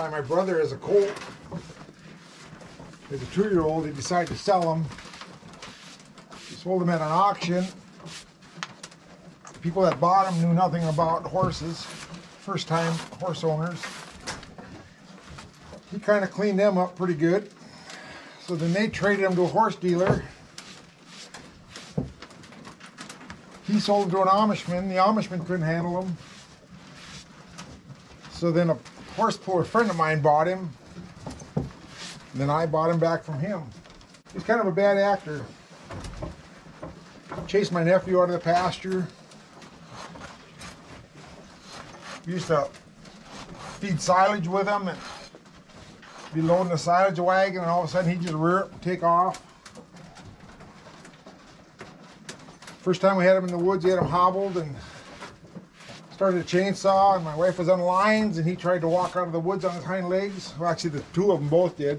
by my brother as a colt. As a two-year-old, he decided to sell him. He sold him at an auction. The people that bought him knew nothing about horses. First time horse owners. He kind of cleaned them up pretty good. So then they traded him to a horse dealer. He sold him to an Amishman. The Amishman couldn't handle him. So then a horse puller friend of mine bought him. And then I bought him back from him. He's kind of a bad actor. Chased my nephew out of the pasture. Used to feed silage with him and be loading the silage wagon and all of a sudden he'd just rear up and take off. First time we had him in the woods, he had him hobbled and started a chainsaw and my wife was on lines and he tried to walk out of the woods on his hind legs. Well, actually the two of them both did.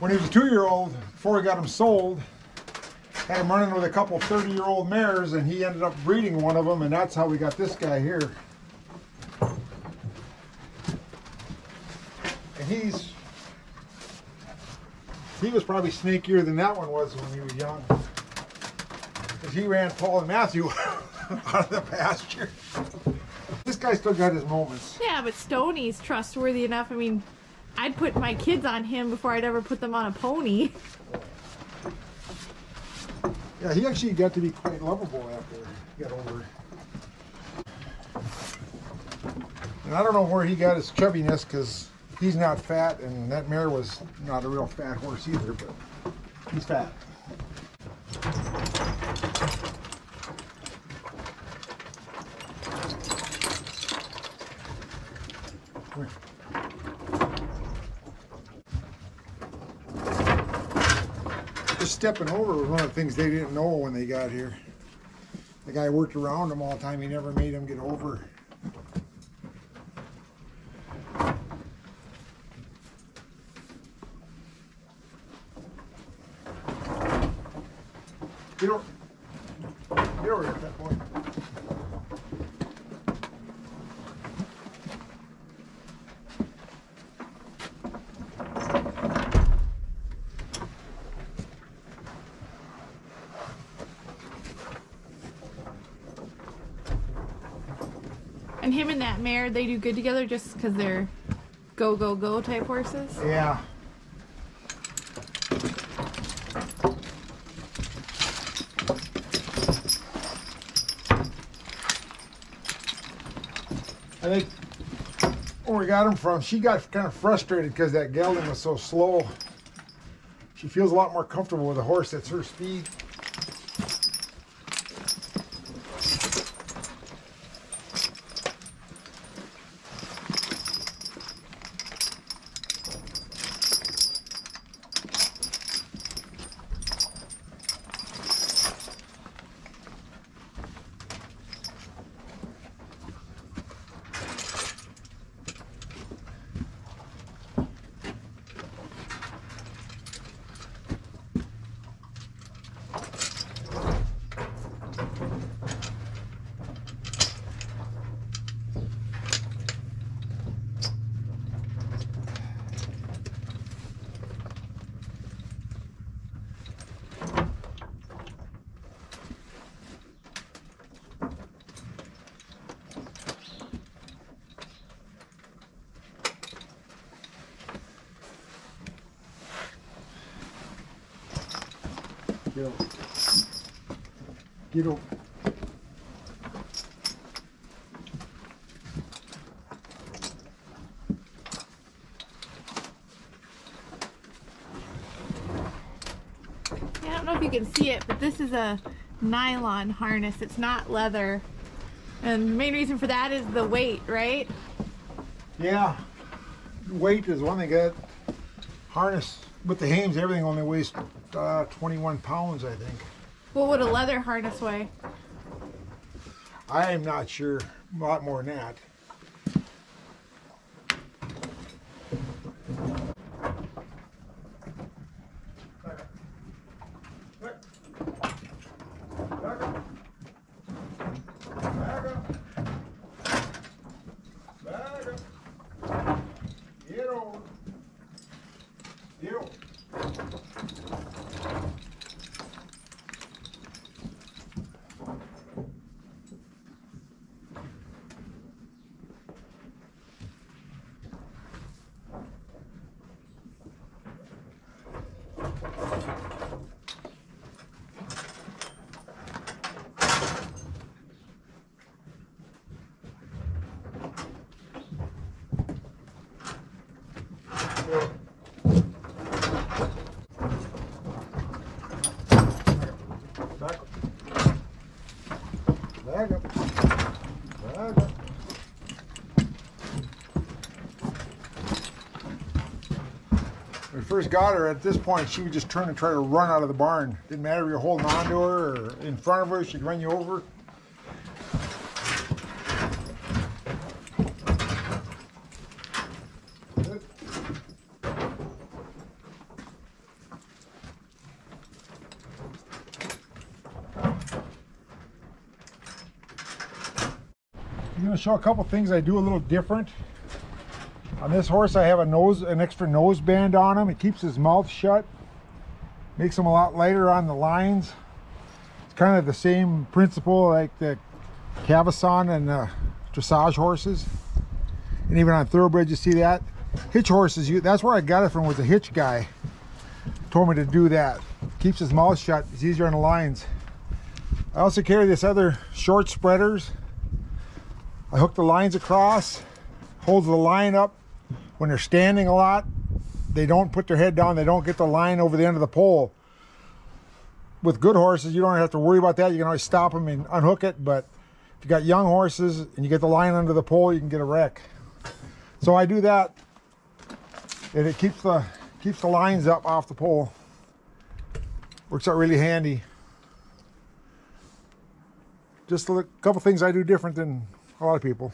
When he was a two-year-old, before we got him sold, had him running with a couple 30-year-old mares, and he ended up breeding one of them, and that's how we got this guy here. And he's he was probably snakier than that one was when he was young. Because he ran Paul and Matthew out of the pasture. This guy still got his moments. Yeah, but Stoney's trustworthy enough. I mean, I'd put my kids on him before I'd ever put them on a pony. Yeah, he actually got to be quite lovable after he got older. And I don't know where he got his chubbiness because he's not fat, and that mare was not a real fat horse either, but he's fat. Stepping over was one of the things they didn't know when they got here. The guy worked around them all the time. He never made them get over. Get over, get over here, fat boy. Him and that mare, they do good together just because they're go, go, go type horses. Yeah. I think where we got him from, she got kind of frustrated because that gelding was so slow. She feels a lot more comfortable with a horse that's her speed. Get over. Get over. I don't know if you can see it, but this is a nylon harness. It's not leather. And the main reason for that is the weight, right? Yeah. Weight is one thing. That harness with the hames, everything only weighs uh, 21 pounds, I think. What would a leather harness weigh? I am not sure. A lot more than that. Back up. Back up. Back up. When we first got her, at this point, she would just turn and try to run out of the barn. Didn't matter if you're holding on to her or in front of her, she'd run you over. I'm going to show a couple things I do a little different. On this horse, I have a nose, an extra nose band on him. It keeps his mouth shut, makes him a lot lighter on the lines. It's kind of the same principle like the cavesson and the dressage horses, and even on thoroughbreds, you see that. Hitch horses, you, that's where I got it from. Was a hitch guy told me to do that. Keeps his mouth shut. It's easier on the lines. I also carry this other short spreaders. I hook the lines across, holds the line up when they're standing a lot. They don't put their head down, they don't get the line over the end of the pole. With good horses, you don't have to worry about that. You can always stop them and unhook it, but if you got young horses and you get the line under the pole, you can get a wreck. So I do that, and it keeps the keeps the lines up off the pole. Works out really handy. Just a couple things I do different than a lot of people.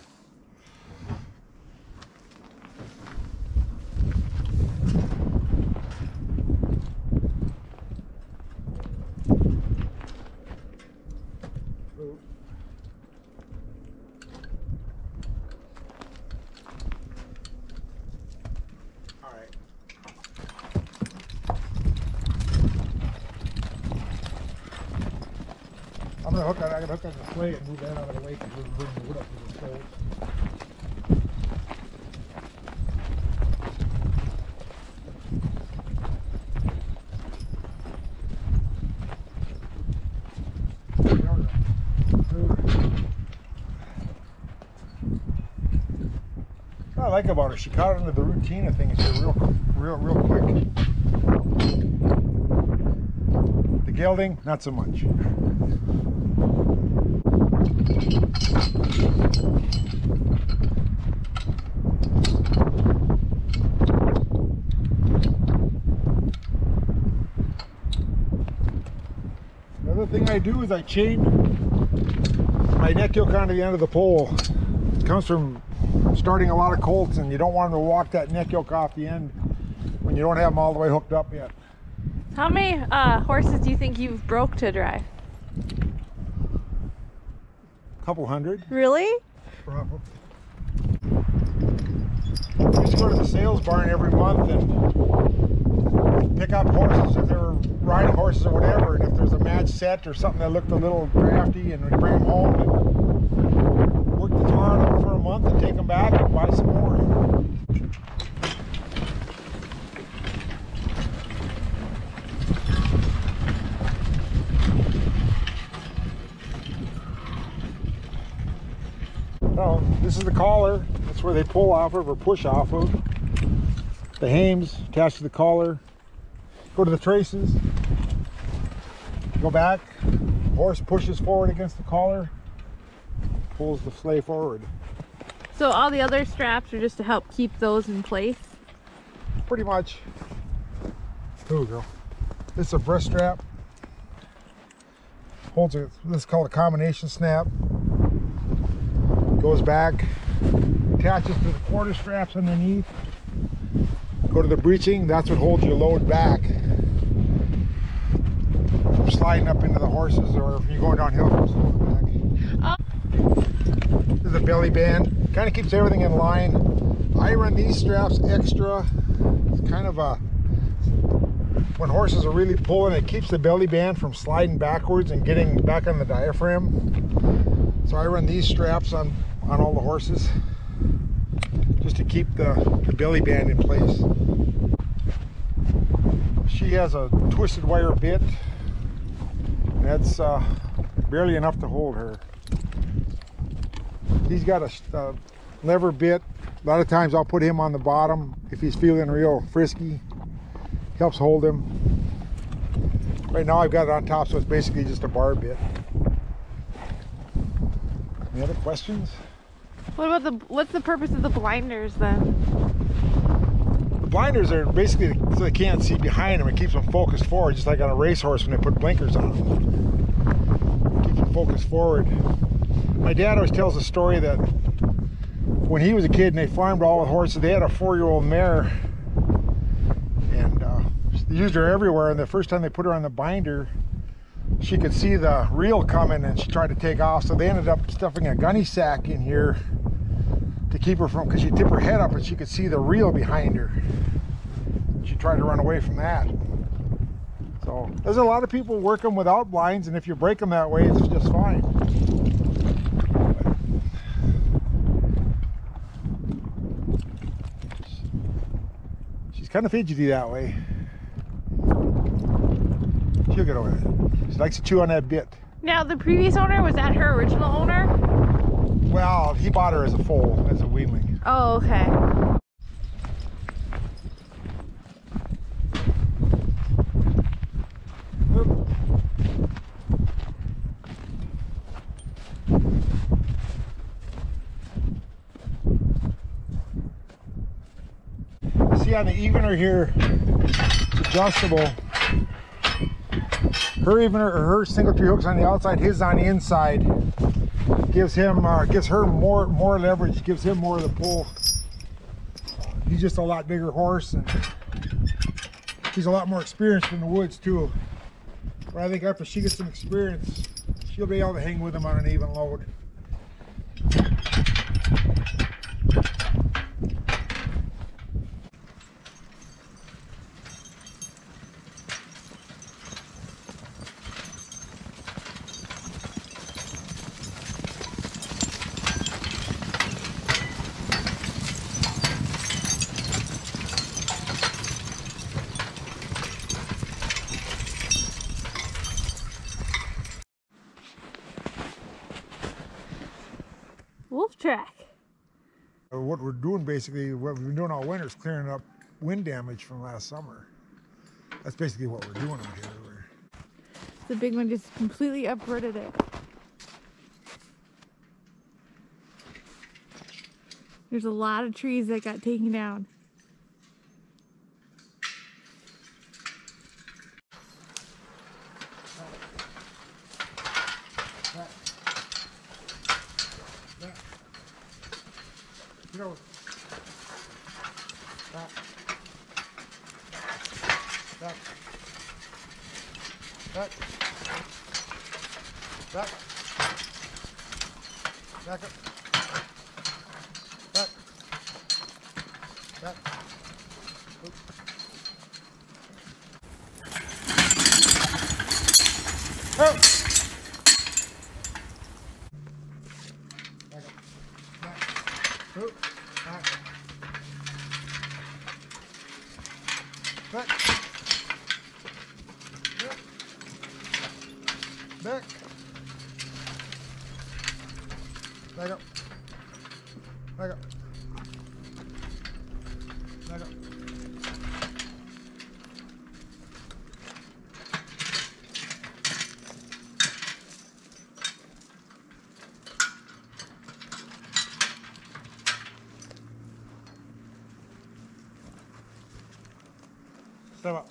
Gonna hook gonna hook the and move that out of the way because we're bringing the wood up to the I like about her, she caught into the routine of things here real, real, real quick. The gelding, not so much. Another thing I do is I chain my neck yoke onto the end of the pole. It comes from starting a lot of colts and you don't want them to walk that neck yoke off the end when you don't have them all the way hooked up yet. How many uh, horses do you think you've broke to drive? Couple hundred. Really? Probably. I used to go to the sales barn every month and pick up horses if they were riding horses or whatever. And if there's a match set or something that looked a little drafty, and we'd bring them home and work the tar on them for a month and take them back and buy some more. This is the collar. That's where they pull off of or push off of. The hames attached to the collar. Go to the traces. Go back. Horse pushes forward against the collar. Pulls the sleigh forward. So all the other straps are just to help keep those in place. Pretty much. We go. This is a breast strap. Holds a, this is called a combination snap. Goes back, attaches to the quarter straps underneath. Go to the breeching, that's what holds your load back. From sliding up into the horses or if you're going downhill from slowing back. This is a belly band. Kind of keeps everything in line. I run these straps extra. It's kind of a when horses are really pulling, it keeps the belly band from sliding backwards and getting back on the diaphragm. So I run these straps on, on all the horses just to keep the, the belly band in place. She has a twisted wire bit. That's uh, barely enough to hold her. He's got a, a lever bit. A lot of times I'll put him on the bottom if he's feeling real frisky helps hold him. Right now I've got it on top, so it's basically just a bar bit. Any other questions? What about the what's the purpose of the blinders then? The blinders are basically so they can't see behind them. It keeps them focused forward, just like on a racehorse when they put blinkers on them. Keeps them focused forward. My dad always tells a story that when he was a kid and they farmed all with horses, they had a four-year-old mare, and uh, they used her everywhere. And the first time they put her on the binder, she could see the reel coming, and she tried to take off. So they ended up stuffing a gunny sack in here to keep her from, because she'd tip her head up and she could see the reel behind her. She tried to run away from that. So there's a lot of people work them without blinds, and if you break them that way, it's just fine. She's kind of fidgety that way. She'll get over it. She likes to chew on that bit. Now the previous owner was that her original owner? Well, he bought her as a foal, as a weanling. Oh, okay. See on the evener here, it's adjustable. Her evener or her single tree hooks on the outside, his on the inside. Gives him, uh, gives her more more leverage, gives him more of the pull. He's just a lot bigger horse, and he's a lot more experienced in the woods too. But I think after she gets some experience, she'll be able to hang with him on an even load. What we're doing basically, what we've been doing all winter is clearing up wind damage from last summer. That's basically what we're doing out here. The big one just completely uprooted it. There's a lot of trees that got taken down. You know, back, back, back, back, back up, back, back. Oop. Oh. Back up, back. Oop. Back. Back. Yep. Back. Back up. Back up. Back up. Step up.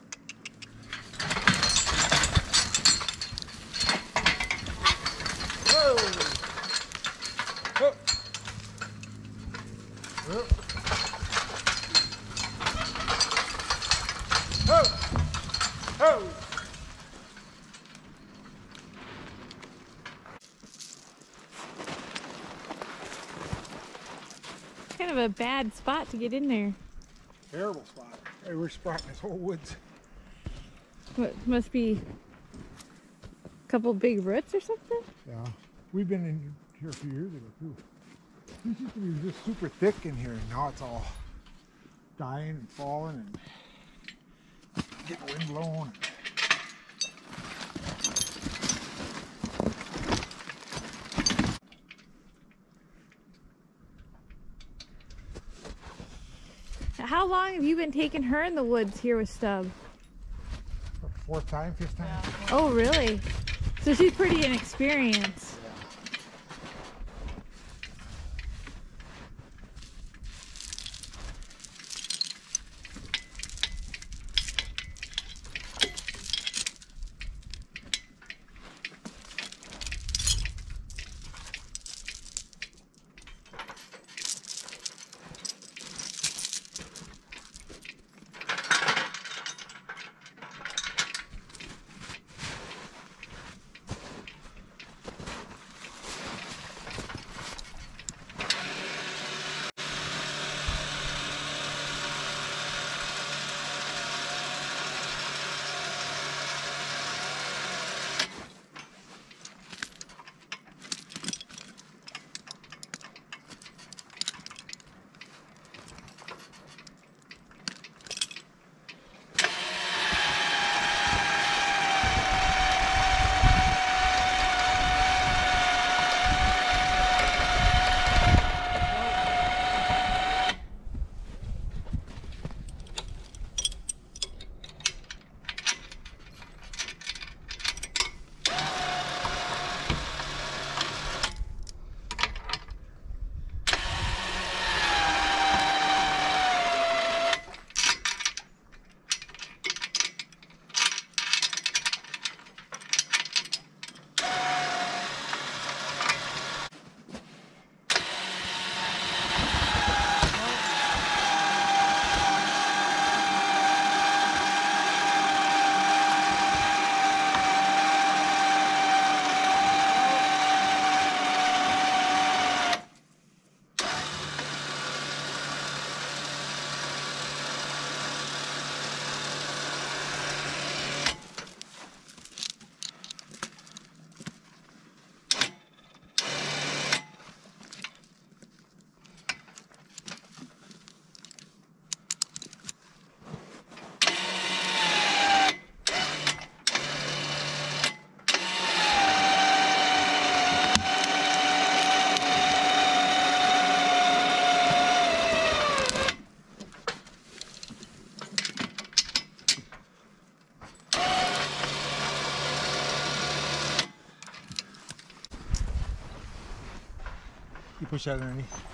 Whoa. Whoa. Whoa. Whoa. Whoa. Kind of a bad spot to get in there. Terrible spot. Hey, we're spotting this whole woods. What must be a couple big roots or something? Yeah. We've been in here a few years ago too. It used to be just super thick in here and now it's all dying and falling and getting wind blown. How long have you been taking her in the woods here with Stub? For fourth time, fifth time. Oh, really? So she's pretty inexperienced. Push that underneath.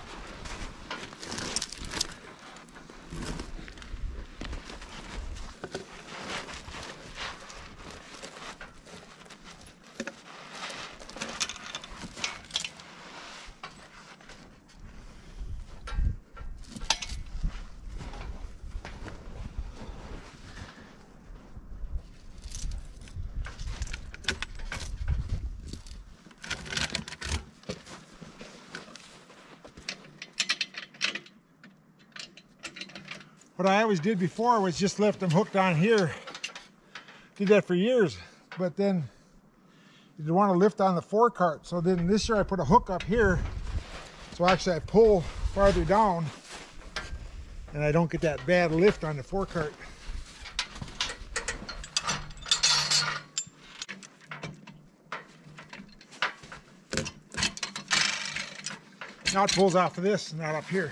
Always did before was just left them hooked on here. Did that for years, but then you want to lift on the forecart. So then this year I put a hook up here. So actually I pull farther down and I don't get that bad lift on the forecart. Now it pulls off of this, not up here.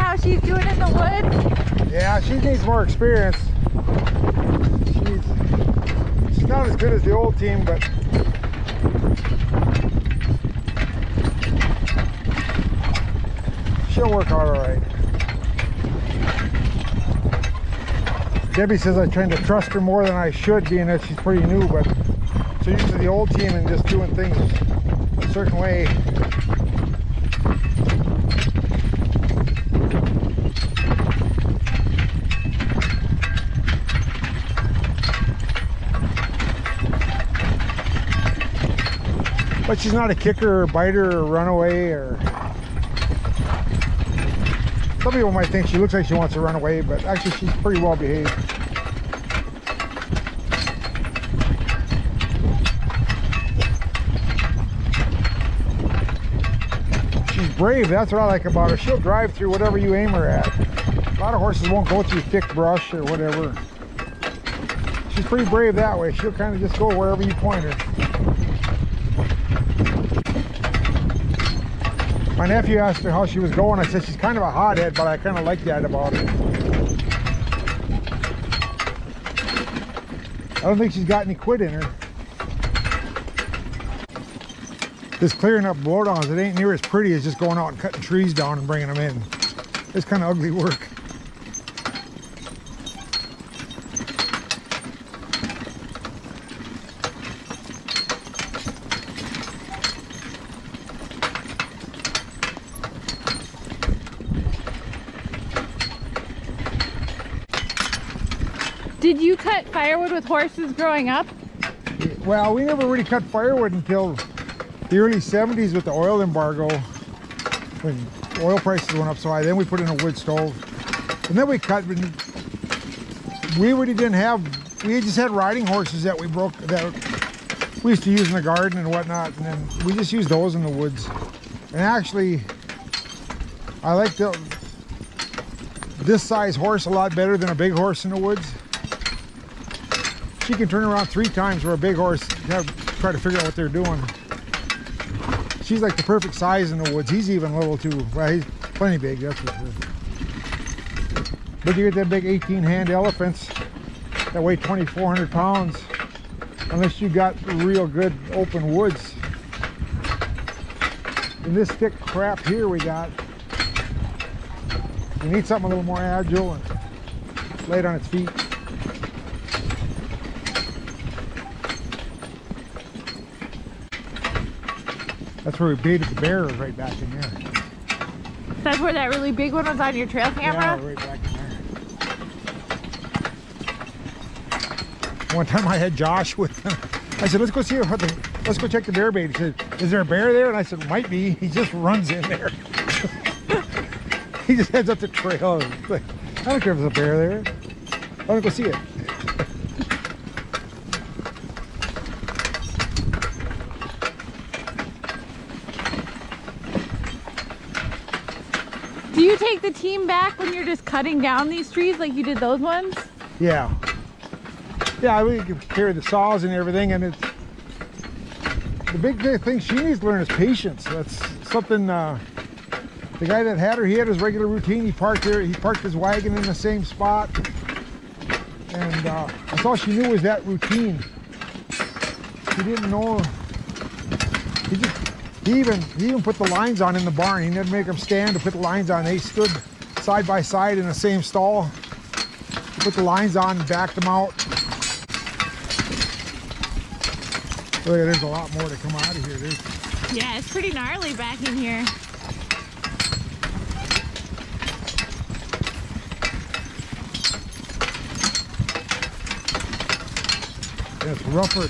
How she's doing in the woods? Yeah, she needs more experience. She's, she's not as good as the old team, but she'll work out all right. Debbie says I trying to trust her more than I should, being that she's pretty new, but so used to the old team and just doing things a certain way. But she's not a kicker or biter or runaway or some people might think she looks like she wants to run away, but actually she's pretty well behaved. She's brave, that's what I like about her. She'll drive through whatever you aim her at. A lot of horses won't go through thick brush or whatever. She's pretty brave that way. She'll kind of just go wherever you point her. My nephew asked her how she was going. I said she's kind of a hothead, but I kind of like that about her. I don't think she's got any quit in her. This clearing up blowdowns, it ain't near as pretty as just going out and cutting trees down and bringing them in. It's kind of ugly work. Did you cut firewood with horses growing up? Well, we never really cut firewood until the early 70s with the oil embargo when oil prices went up so high. Then we put in a wood stove. And then we cut, we really didn't have, we just had riding horses that we broke, that we used to use in the garden and whatnot. And then we just used those in the woods. And actually, I like the, this size horse a lot better than a big horse in the woods. She can turn around three times where a big horse have try to figure out what they're doing. She's like the perfect size in the woods. He's even little too. Well, he's plenty big, that's for sure. But you get that big 18 hand elephants that weigh 2,400 pounds, unless you got real good open woods. In this thick crap here we got, you need something a little more agile and laid on its feet. That's where we baited the bear right back in there. That's where that really big one was on your trail camera? Yeah, right back in there. One time I had Josh with. I said, let's go see what the, let's go check the bear bait. He said, is there a bear there? And I said, might be. He just runs in there. he just heads up the trail. Like, I don't care if there's a bear there. I want to go see it. Do you take the team back when you're just cutting down these trees like you did those ones? Yeah. Yeah, we carry the saws and everything, and it's the big thing she needs to learn is patience. That's something. Uh, the guy that had her, he had his regular routine. He parked there. He parked his wagon in the same spot, and uh, that's all she knew was that routine. She didn't know. He just he even he even put the lines on in the barn. He didn't make them stand to put the lines on. They stood side by side in the same stall. He put the lines on and backed them out. Look, there's a lot more to come out of here. There's, Yeah, it's pretty gnarly back in here. yeah, it's rougher.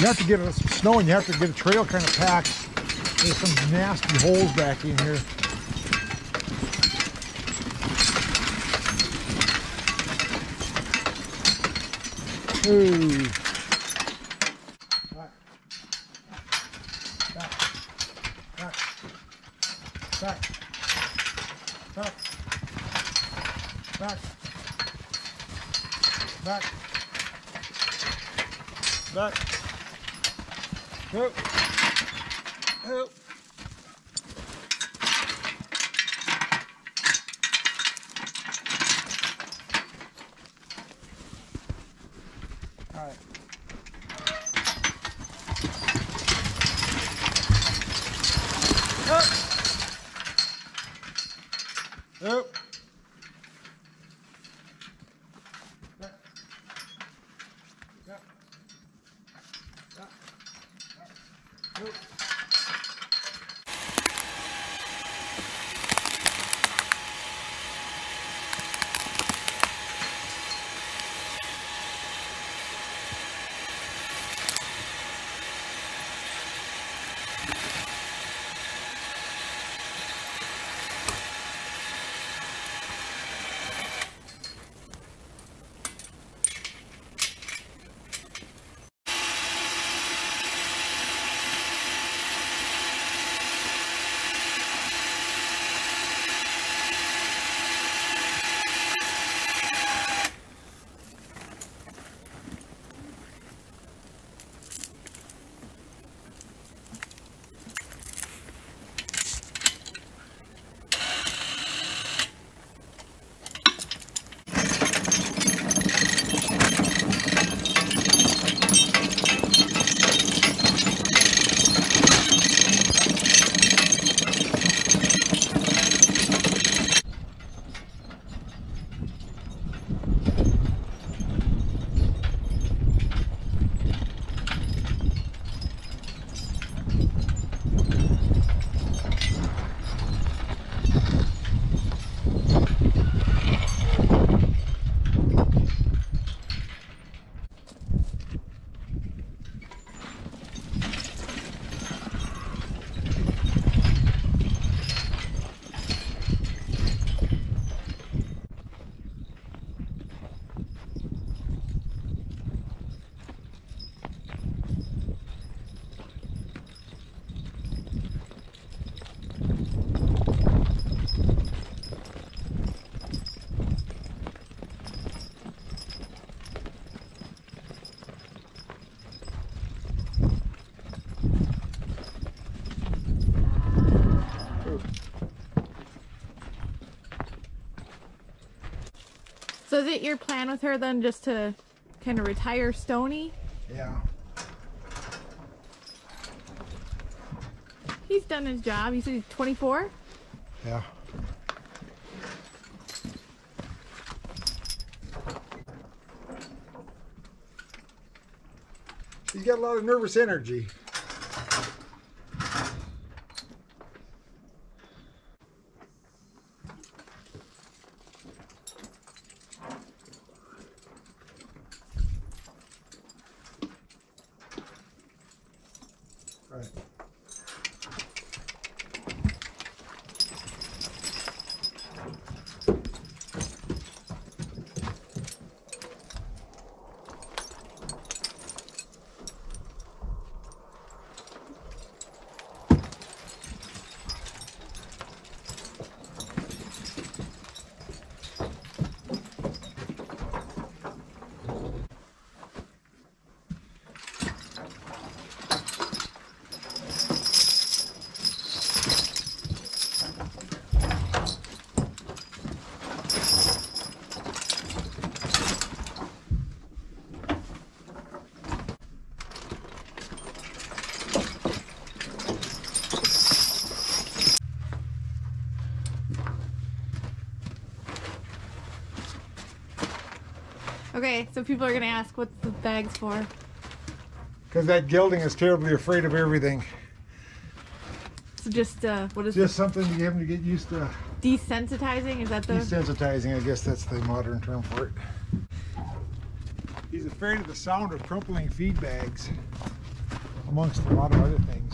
You have to get a, snow and you have to get a trail kind of packed. There's some nasty holes back in here. Ooh. It your plan with her then just to kind of retire Stoney? Yeah. He's done his job. You said he's 24? Yeah. He's got a lot of nervous energy. Right. Okay, so people are going to ask what's the bags for? Because that gelding is terribly afraid of everything. So just, uh, what is it? Just something you have to get used to. desensitizing? Is that the. Desensitizing, I guess that's the modern term for it. He's afraid of the sound of crumpling feed bags, amongst a lot of other things.